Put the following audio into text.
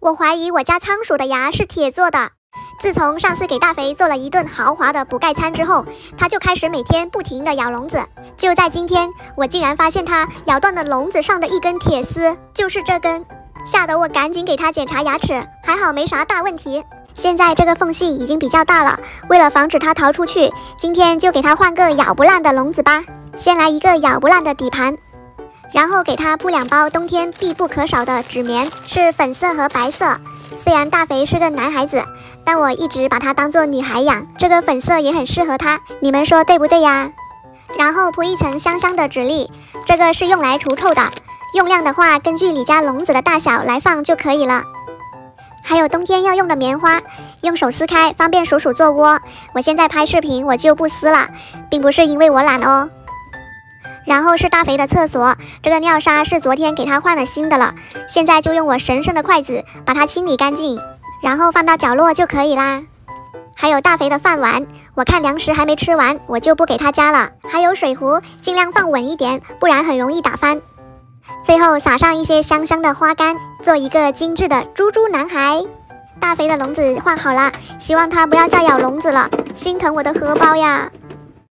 我怀疑我家仓鼠的牙是铁做的。自从上次给大肥做了一顿豪华的补钙餐之后，它就开始每天不停地咬笼子。就在今天，我竟然发现它咬断了笼子上的一根铁丝，就是这根，吓得我赶紧给它检查牙齿，还好没啥大问题。现在这个缝隙已经比较大了，为了防止它逃出去，今天就给它换个咬不烂的笼子吧。先来一个咬不烂的底盘。然后给它铺两包冬天必不可少的纸棉，是粉色和白色。虽然大肥是个男孩子，但我一直把他当做女孩养。这个粉色也很适合他，你们说对不对呀？然后铺一层香香的纸粒，这个是用来除臭的。用量的话，根据你家笼子的大小来放就可以了。还有冬天要用的棉花，用手撕开，方便鼠鼠做窝。我现在拍视频，我就不撕了，并不是因为我懒哦。然后是大肥的厕所，这个尿沙是昨天给他换了新的了，现在就用我神圣的筷子把它清理干净，然后放到角落就可以啦。还有大肥的饭碗，我看粮食还没吃完，我就不给他加了。还有水壶，尽量放稳一点，不然很容易打翻。最后撒上一些香香的花干，做一个精致的猪猪男孩。大肥的笼子换好了，希望他不要再咬笼子了，心疼我的荷包呀。